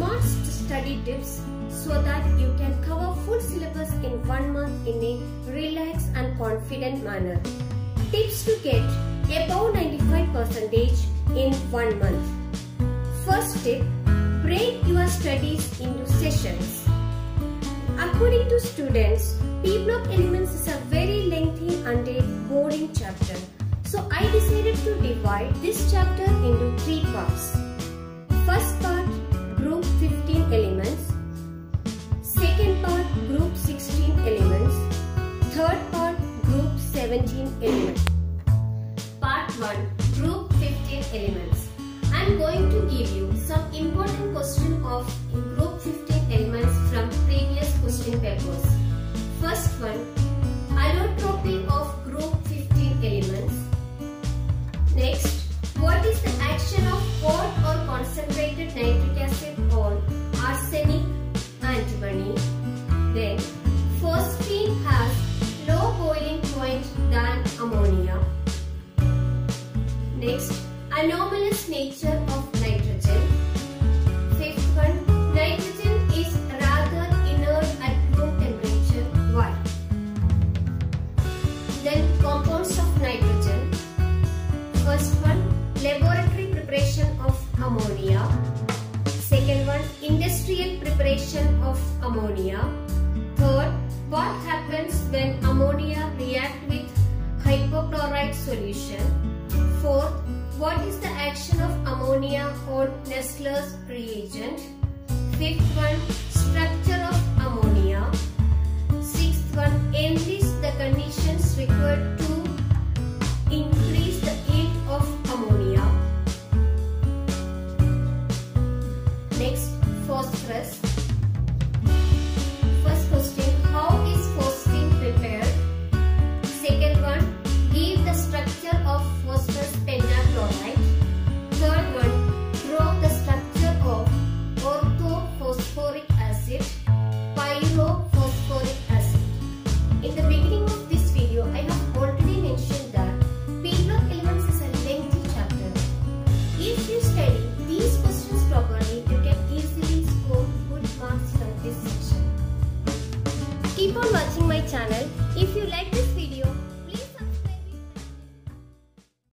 smart study tips so that you can cover full syllabus in one month in a relaxed and confident manner. Tips to get above 95% in one month. First tip, break your studies into sessions. According to students, P block elements is a very lengthy and a boring chapter. So I decided to divide this chapter into three parts. 17 elements. Part 1, group 15 elements. I am going to give you some important question of group 15 elements from previous question papers. First one, allotropy of group 15 elements. Next, Next, anomalous nature of nitrogen. Fifth one, nitrogen is rather inert at room temperature. Why? Then compounds of nitrogen. First one, laboratory preparation of ammonia. Second one, industrial preparation of ammonia. Third, what happens when ammonia react with hypochlorite solution? Fourth, what is the action of ammonia on Nessler's reagent? Fifth one, structure of ammonia. Sixth one, enlist the conditions required to increase the yield of ammonia. Next, phosphorus. Channel